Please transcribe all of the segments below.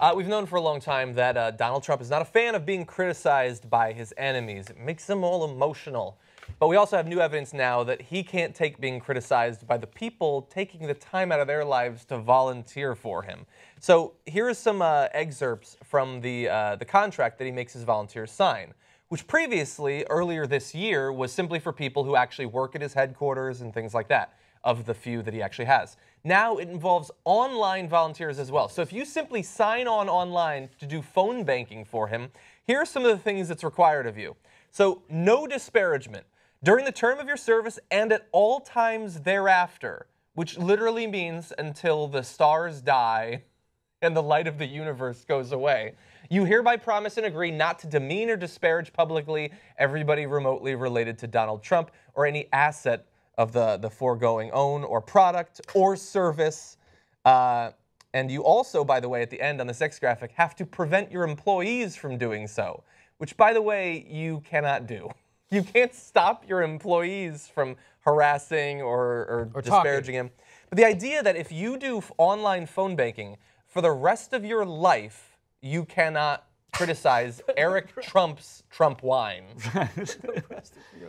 Uh, we've known for a long time that uh, Donald Trump is not a fan of being criticized by his enemies. It makes him all emotional. But we also have new evidence now that he can't take being criticized by the people taking the time out of their lives to volunteer for him. So here are some uh, excerpts from the, uh, the contract that he makes his volunteers sign, which previously, earlier this year, was simply for people who actually work at his headquarters and things like that of the few that he actually has. Now it involves online volunteers as well. So if you simply sign on online to do phone banking for him, here are some of the things that's required of you. So no disparagement. During the term of your service and at all times thereafter, which literally means until the stars die and the light of the universe goes away. You hereby promise and agree not to demean or disparage publicly everybody remotely related to Donald Trump or any asset of the, the foregoing own or product or service. Uh, and you also, by the way, at the end on this X graphic, have to prevent your employees from doing so, which, by the way, you cannot do. You can't stop your employees from harassing or, or, Or disparaging talking. him. But the idea that if you do online phone banking for the rest of your life, you cannot criticize Eric Trump's Trump wine.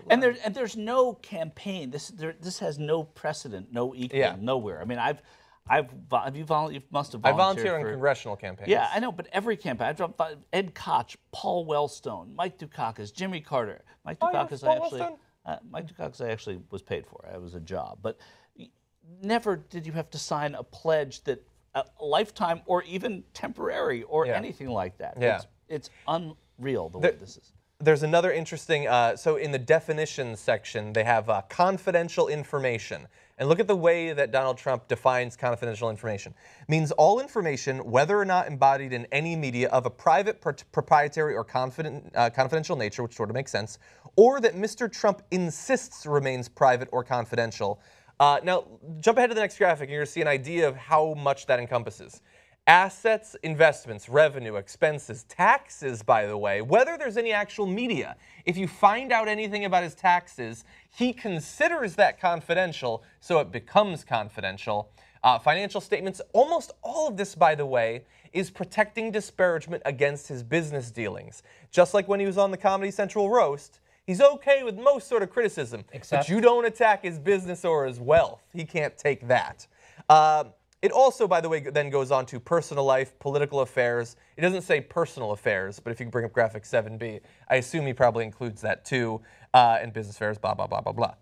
And there, and there's no campaign. This, there, this has no precedent, no equal, Yeah. nowhere. I mean, I've, I've, have you, vol- you must have I volunteered volunteer in for, congressional campaigns. Yeah, I know, but every campaign. I've done Ed Koch, Paul Wellstone, Mike Dukakis, Jimmy Carter. Mike Oh, yeah, Dukakis, Paul I actually, Wellstone? uh, Mike Dukakis, I actually was paid for. It was a job, but never did you have to sign a pledge that a lifetime or even temporary or Yeah. anything like that. Yeah. It's, it's unreal the way this is. There's another interesting, uh, so in the definitions section, they have uh, confidential information. And look at the way that Donald Trump defines confidential information. Means all information, whether or not embodied in any media of a private, pro- proprietary, or confident, uh, confidential nature, which sort of makes sense, or that Mr. Trump insists remains private or confidential. Uh, now, jump ahead to the next graphic, and you're going to see an idea of how much that encompasses. Assets, investments, revenue, expenses, taxes, by the way, whether there's any actual media. If you find out anything about his taxes, he considers that confidential, so it becomes confidential. Uh, financial statements, almost all of this, by the way, is protecting disparagement against his business dealings. Just like when he was on the Comedy Central roast, he's okay with most sort of criticism, Except- but you don't attack his business or his wealth. He can't take that. Uh, it also, by the way, then goes on to personal life, political affairs. It doesn't say personal affairs, but if you bring up graphic 7b, I assume he probably includes that too, uh, and business affairs, blah, blah, blah, blah, blah.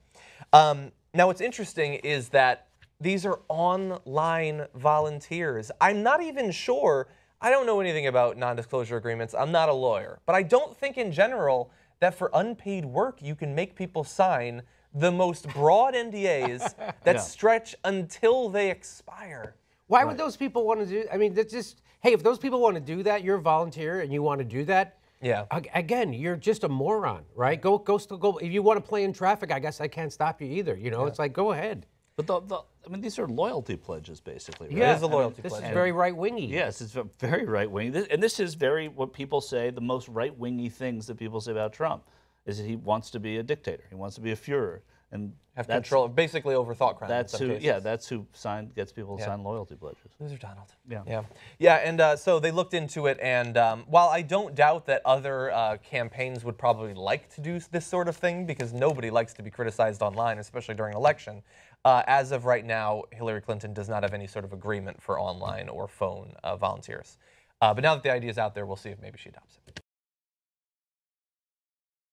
Um, now, what's interesting is that these are online volunteers. I'm not even sure, I don't know anything about non disclosure agreements. I'm not a lawyer. But I don't think in general that for unpaid work, you can make people sign the most broad NDAs that Yeah. stretch until they expire. Why would those people want to do? I mean, that's just hey, if those people want to do that, you're a volunteer and you want to do that. Yeah. Again, you're just a moron, right? Go, go, still go. If you want to play in traffic, I guess I can't stop you either. You know, it's like go ahead. But the, the, I mean, these are loyalty pledges, basically. Right? Yeah, is a I mean, loyalty This pledge. is very right wingy. Yes, it's very right wing, and this is very what people say the most right wingy things that people say about Trump is that he wants to be a dictator, he wants to be a Führer, and Have control, basically over thought crimes. in That's who, cases. yeah, that's who signed gets people to Yeah. sign loyalty pledges. Loser Donald. Yeah. Yeah. Yeah. And uh, so they looked into it. And um, while I don't doubt that other uh, campaigns would probably like to do this sort of thing because nobody likes to be criticized online, especially during election, uh, as of right now, Hillary Clinton does not have any sort of agreement for online or phone uh, volunteers. Uh, but now that the idea is out there, we'll see if maybe she adopts it.